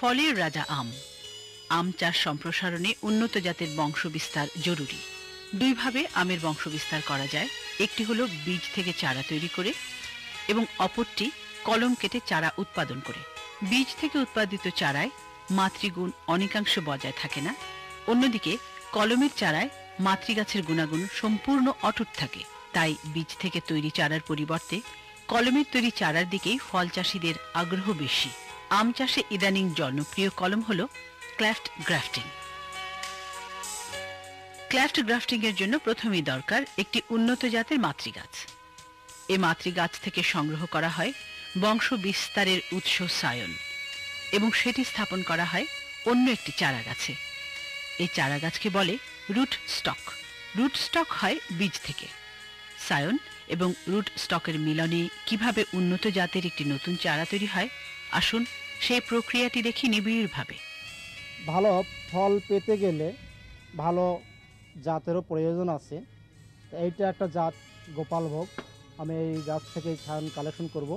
ফলের রাজা আম। আম চাষ সম্প্রসারণে উন্নত জাতের বংশবিস্তার জরুরি। দুইভাবে আমের বংশবিস্তার করা যায়। একটি হলো বীজ থেকে চারা তৈরি করে এবং অপরটি কলম কেটে চারা উৎপাদন করে। বীজ থেকে উৎপাদিত চারায় মাতৃগুণ অনেকাংশ বজায় থাকে না। অন্যদিকে কলমের চারায় মাতৃগাছের গুণাগুণ সম্পূর্ণ অটুট থাকে। তাই বীজ থেকে তৈরি চারার পরিবর্তে কলমের তৈরি চারার দিকেই ফল চাষীদের আগ্রহ বেশি। আম চাষে ইদানিং জনপ্রিয় কলম হল ক্ল্যাফট গ্রাফটিং। ক্ল্যাফট গ্রাফটিং এর জন্য প্রথমেই দরকার একটি উন্নত জাতের মাতৃগাছ। এ মাতৃগাছ থেকে সংগ্রহ করা হয় বংশ বিস্তারের উৎস সায়ন এবং সেটি স্থাপন করা হয় অন্য একটি চারা গাছে। এই চারা গাছকে বলে রুট স্টক। রুট স্টক হয় বীজ থেকে। সায়ন এবং রুট স্টকের মিলনে কীভাবে উন্নত জাতের একটি নতুন চারা তৈরি হয় আসুন, সেই প্রক্রিয়াটি দেখি নিবিড়ভাবে। ভালো ফল পেতে গেলে ভালো জাতেরও প্রয়োজন আছে। এইটা একটা জাত, গোপালভোগ। আমি এই গাছ থেকে ছায়ন কালেকশন করব।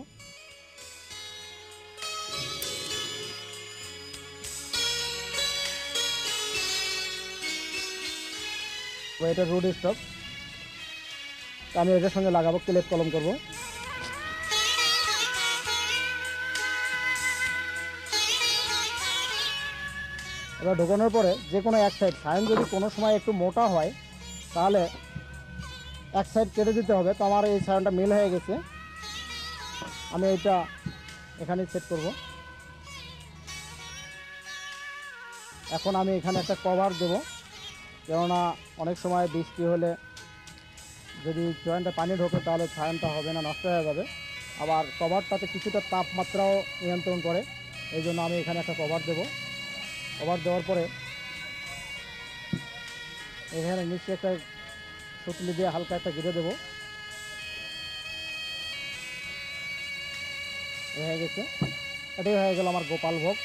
এটা রোড স্টক আমি এটার সঙ্গে লাগাবো, ক্লেপ কলম করব। এবার ঢোকানোর পরে যে কোনো এক সাইড সায়ন যদি কোনো সময় একটু মোটা হয়, তাহলে এক সাইড কেটে দিতে হবে। তো আমার এই সায়নটা মিল হয়ে গেছে। আমি এটা এখানে সেট করব। এখন আমি এখানে একটা কভার দেব। কেননা অনেক সময় বৃষ্টি হলে যদি জয়েন্টে পানি ঢোকে, তাহলে ছায়নটা হবে না, নষ্ট হয়ে যাবে। আবার কভারটাতে কিছুটা তাপমাত্রাও নিয়ন্ত্রণ করে। এই জন্য আমি এখানে একটা কভার দেবো। কভার দেওয়ার পরে এখানে নিচে একটা সুতলি দিয়ে হালকা একটা ঘিরে দেবো। হয়ে গেছে। এটাই হয়ে গেল আমার গোপাল ভোগ।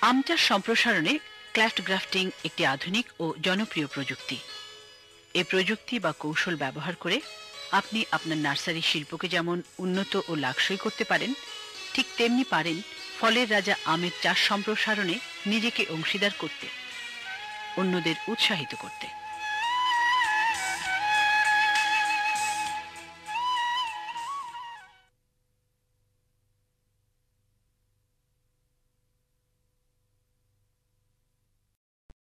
আম সম্প্রসারণে ক্ল্যাফট গ্রাফটিং একটি আধুনিক ও জনপ্রিয় প্রযুক্তি। এই প্রযুক্তি বা কৌশল ব্যবহার করে আপনি আপনার নার্সারি শিল্পকে যেমন উন্নত ও লাকসই করতে পারেন ঠিক তেমনি পারেন ফলের রাজা আমের চাষ সম্প্রসারণে নিজেকে অংশীদার করতে অন্যদের উৎসাহিত করতে।